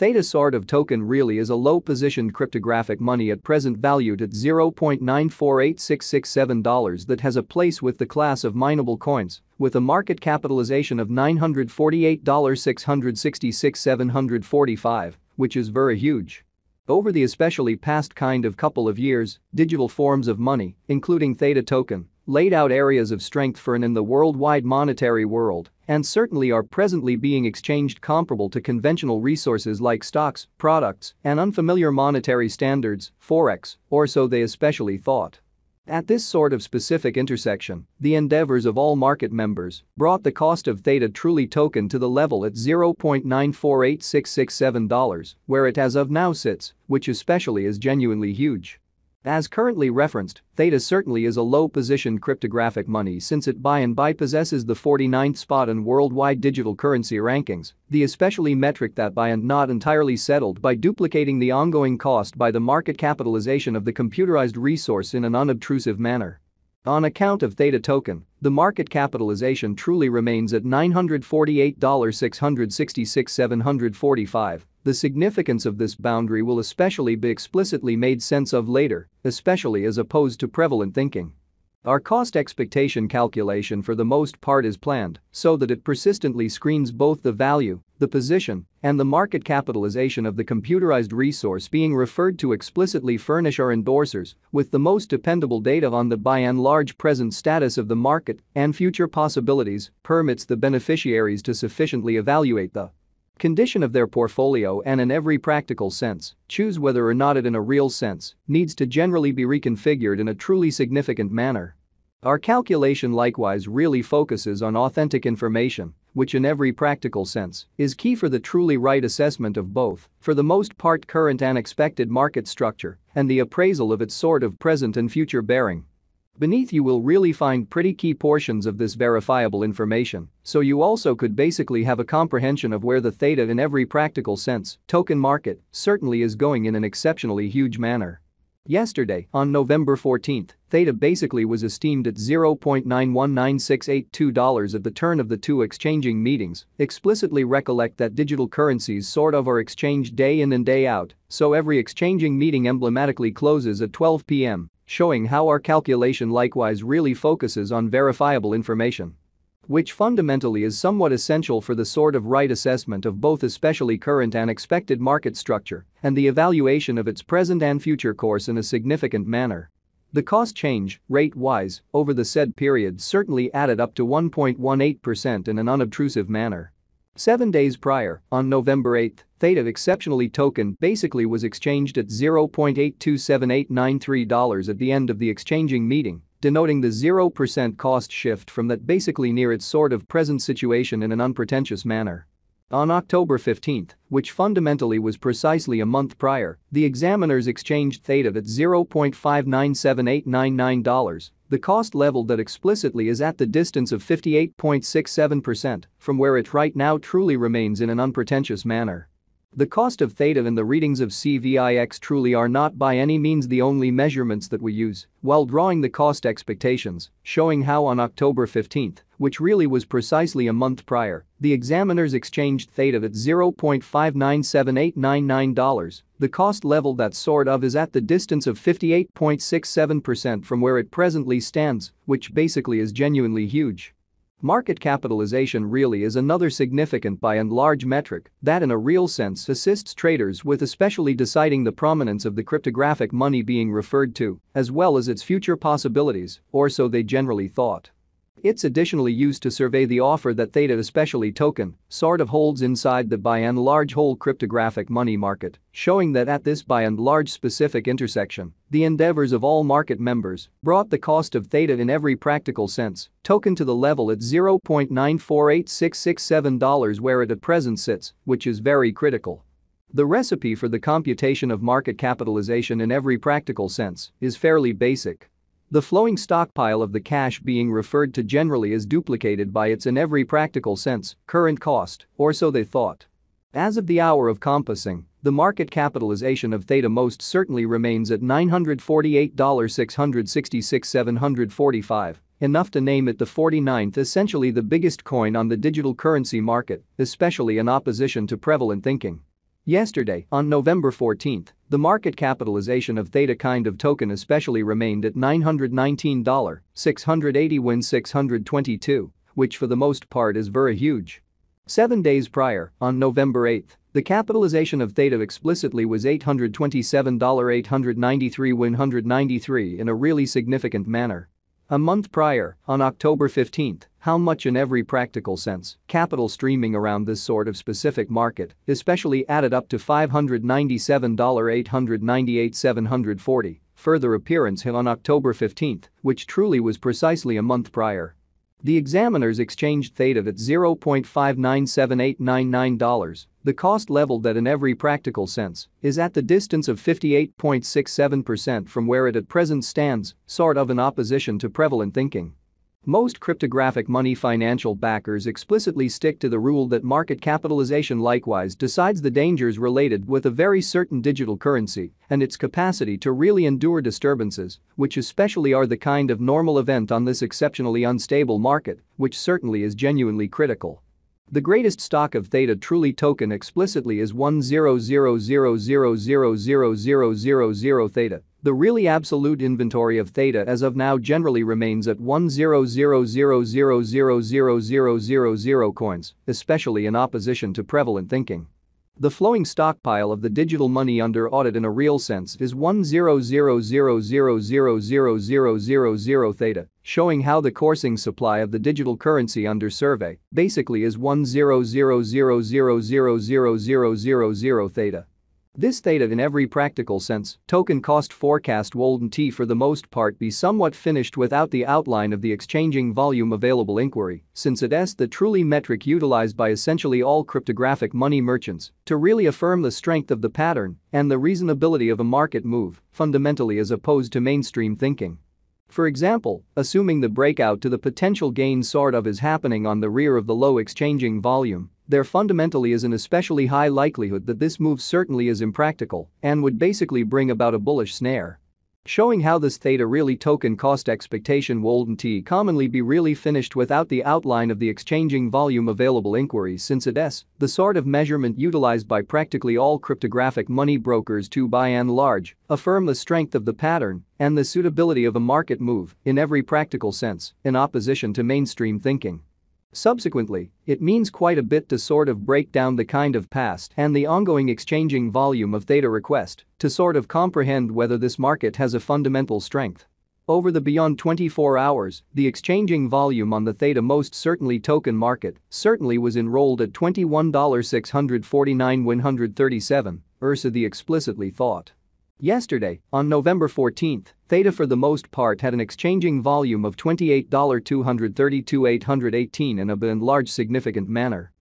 Theta sort of token really is a low-positioned cryptographic money at present valued at $0.948667 that has a place with the class of mineable coins, with a market capitalization of $948,666,745, which is very huge. Over the especially past kind of couple of years, digital forms of money, including Theta token, laid out areas of strength for and in the worldwide monetary world and certainly are presently being exchanged comparable to conventional resources like stocks, products, and unfamiliar monetary standards, forex, or so they especially thought. At this sort of specific intersection, the endeavors of all market members brought the cost of Theta truly token to the level at $0.948667, where it as of now sits, which especially is genuinely huge. As currently referenced, Theta certainly is a low-positioned cryptographic money since it by and by possesses the 49th spot in worldwide digital currency rankings, the especially metric that by and not entirely settled by duplicating the ongoing cost by the market capitalization of the computerized resource in an unobtrusive manner. On account of Theta token, the market capitalization truly remains at $948,666,745 the significance of this boundary will especially be explicitly made sense of later, especially as opposed to prevalent thinking. Our cost expectation calculation for the most part is planned so that it persistently screens both the value, the position, and the market capitalization of the computerized resource being referred to explicitly furnish our endorsers with the most dependable data on the by and large present status of the market and future possibilities permits the beneficiaries to sufficiently evaluate the Condition of their portfolio and in every practical sense, choose whether or not it in a real sense needs to generally be reconfigured in a truly significant manner. Our calculation likewise really focuses on authentic information, which in every practical sense is key for the truly right assessment of both, for the most part current and expected market structure, and the appraisal of its sort of present and future bearing. Beneath you will really find pretty key portions of this verifiable information, so you also could basically have a comprehension of where the theta in every practical sense, token market, certainly is going in an exceptionally huge manner. Yesterday, on November 14, Theta basically was esteemed at $0.919682 at the turn of the two exchanging meetings. Explicitly recollect that digital currencies sort of are exchanged day in and day out, so every exchanging meeting emblematically closes at 12 p.m showing how our calculation likewise really focuses on verifiable information. Which fundamentally is somewhat essential for the sort of right assessment of both especially current and expected market structure and the evaluation of its present and future course in a significant manner. The cost change, rate-wise, over the said period certainly added up to 1.18% in an unobtrusive manner. Seven days prior, on November 8, Theta exceptionally token basically was exchanged at $0.827893 at the end of the exchanging meeting, denoting the 0% cost shift from that basically near its sort of present situation in an unpretentious manner. On October 15, which fundamentally was precisely a month prior, the examiners exchanged Theta at $0.597899, the cost level that explicitly is at the distance of 58.67% from where it right now truly remains in an unpretentious manner. The cost of theta and the readings of CVIX truly are not by any means the only measurements that we use while drawing the cost expectations, showing how on October 15, which really was precisely a month prior, the examiners exchanged theta at $0.597899, the cost level that sort of is at the distance of 58.67% from where it presently stands, which basically is genuinely huge. Market capitalization really is another significant by and large metric that in a real sense assists traders with especially deciding the prominence of the cryptographic money being referred to, as well as its future possibilities, or so they generally thought. It's additionally used to survey the offer that Theta especially token sort of holds inside the by and large whole cryptographic money market, showing that at this by and large specific intersection, the endeavors of all market members brought the cost of Theta in every practical sense token to the level at $0.948667 where it at present sits, which is very critical. The recipe for the computation of market capitalization in every practical sense is fairly basic. The flowing stockpile of the cash being referred to generally is duplicated by its in every practical sense, current cost, or so they thought. As of the hour of compassing, the market capitalization of Theta most certainly remains at $948,666,745, enough to name it the 49th essentially the biggest coin on the digital currency market, especially in opposition to prevalent thinking. Yesterday, on November 14, the market capitalization of Theta kind of token especially remained at $919, 680 win 622, which for the most part is very huge. Seven days prior, on November 8, the capitalization of Theta explicitly was $827-893 193 in a really significant manner. A month prior, on October 15, how much in every practical sense, capital streaming around this sort of specific market, especially added up to $597 898 740, further appearance on October 15, which truly was precisely a month prior. The examiners exchanged Theta at $0.597899, the cost level that in every practical sense is at the distance of 58.67% from where it at present stands, sort of in opposition to prevalent thinking. Most cryptographic money financial backers explicitly stick to the rule that market capitalization likewise decides the dangers related with a very certain digital currency and its capacity to really endure disturbances, which especially are the kind of normal event on this exceptionally unstable market, which certainly is genuinely critical. The greatest stock of Theta truly token explicitly is 10000000000 Theta. The really absolute inventory of Theta as of now generally remains at 10000000000 coins, especially in opposition to prevalent thinking. The flowing stockpile of the digital money under audit in a real sense is 10000000000 theta, showing how the coursing supply of the digital currency under survey basically is 10000000000 theta. This theta in every practical sense, token cost forecast Wolden T for the most part be somewhat finished without the outline of the exchanging volume available inquiry, since it is the truly metric utilized by essentially all cryptographic money merchants to really affirm the strength of the pattern and the reasonability of a market move, fundamentally as opposed to mainstream thinking. For example, assuming the breakout to the potential gain sort of is happening on the rear of the low exchanging volume, there fundamentally is an especially high likelihood that this move certainly is impractical and would basically bring about a bullish snare. Showing how this theta really token cost expectation Wolden T commonly be really finished without the outline of the exchanging volume available inquiries since it is the sort of measurement utilized by practically all cryptographic money brokers to by and large affirm the strength of the pattern and the suitability of a market move in every practical sense in opposition to mainstream thinking. Subsequently, it means quite a bit to sort of break down the kind of past and the ongoing exchanging volume of theta request to sort of comprehend whether this market has a fundamental strength. Over the beyond 24 hours, the exchanging volume on the Theta most certainly token market certainly was enrolled at 21,649 137, Ursa the explicitly thought. Yesterday, on November 14, Theta for the most part had an exchanging volume of $28,232,818 in a by large significant manner.